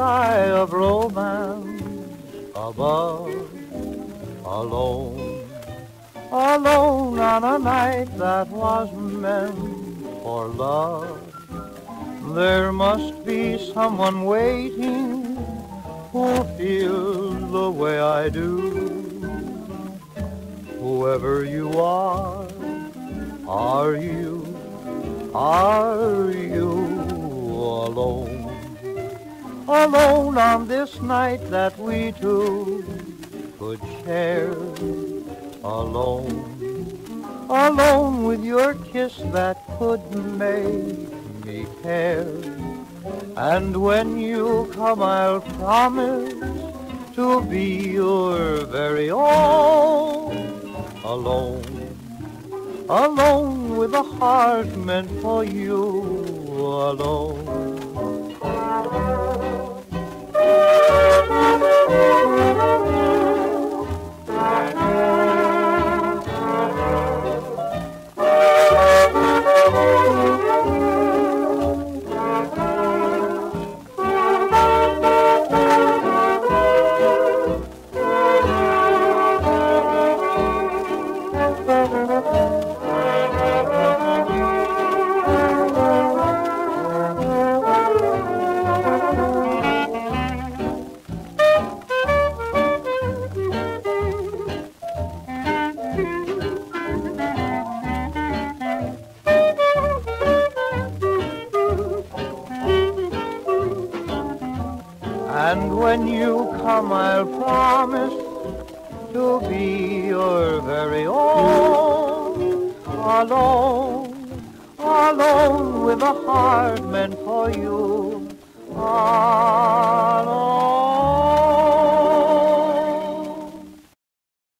sky of romance above. Alone, alone on a night that was meant for love. There must be someone waiting who feels the way I do. Whoever you are, are you, are you Alone on this night that we two could share. Alone, alone with your kiss that could make me care. And when you come, I'll promise to be your very own. Alone, alone with a heart meant for you alone. And when you come, I'll promise to be your very own. Alone, alone with a heart meant for you. Ah,